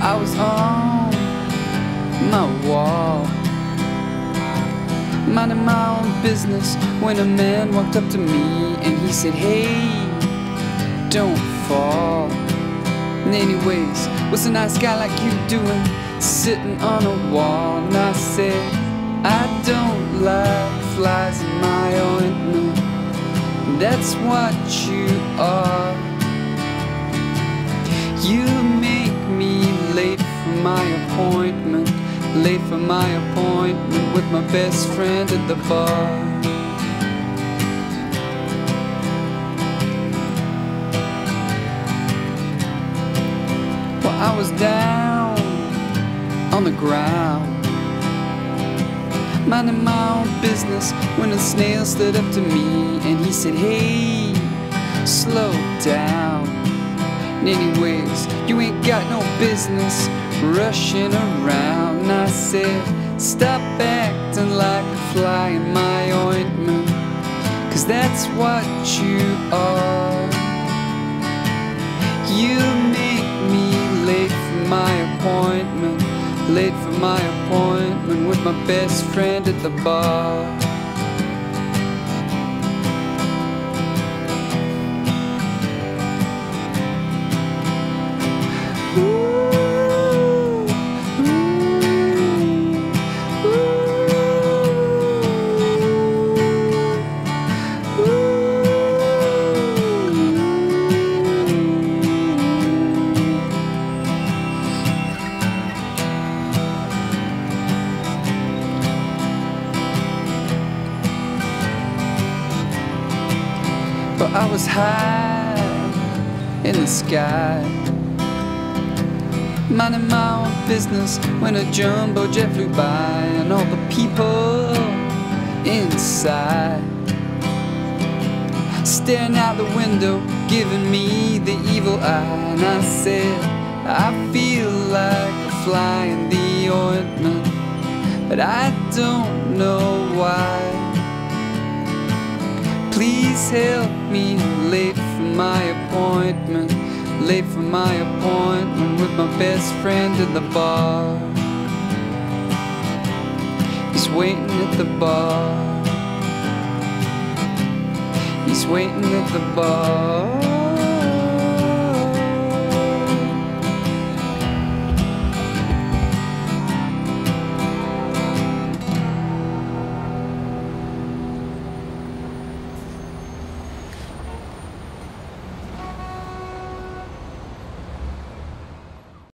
I was on my wall, minding my own business when a man walked up to me and he said, Hey, don't fall. And anyways, what's a nice guy like you doing sitting on a wall? And I said, I don't like flies in my ointment. That's what you are. You my appointment. Late for my appointment with my best friend at the bar. Well, I was down on the ground, minding my own business when a snail stood up to me and he said, Hey, slow down. Anyways, you ain't got no business rushing around. And I said, Stop acting like a fly in my ointment, cause that's what you are. You make me late for my appointment, late for my appointment with my best friend at the bar. But I was high in the sky, minding my own business when a jumbo jet flew by, and all the people inside staring out the window, giving me the evil eye. And I said, I feel like a fly in the ointment, but I don't know why. Please help me late for my appointment. Late for my appointment with my best friend at the bar. He's waiting at the bar. He's waiting at the bar.